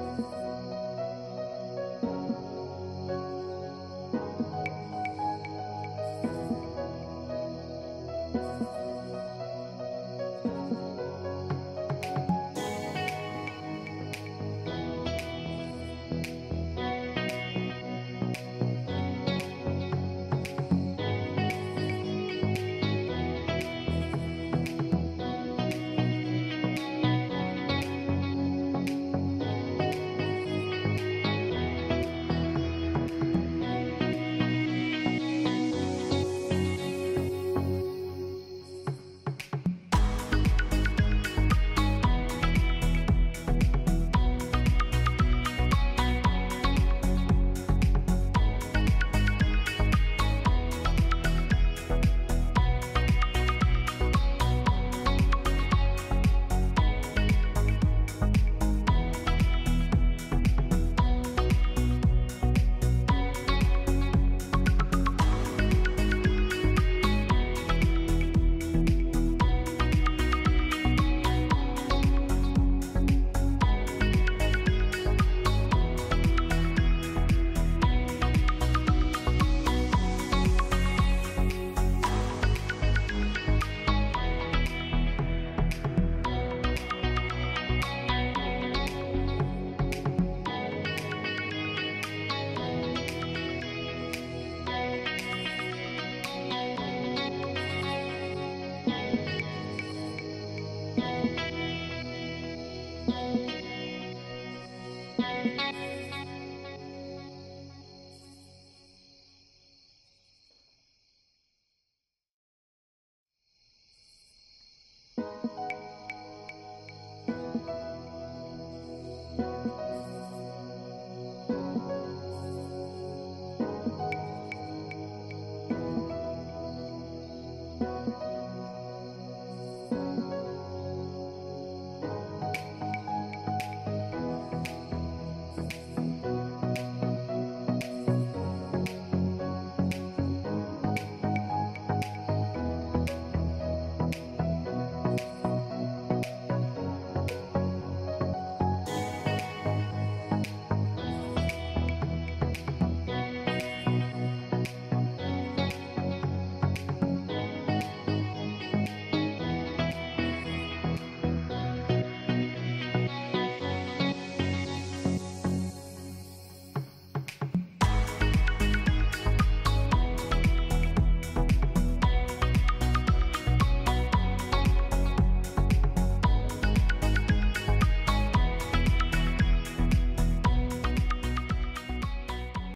嗯。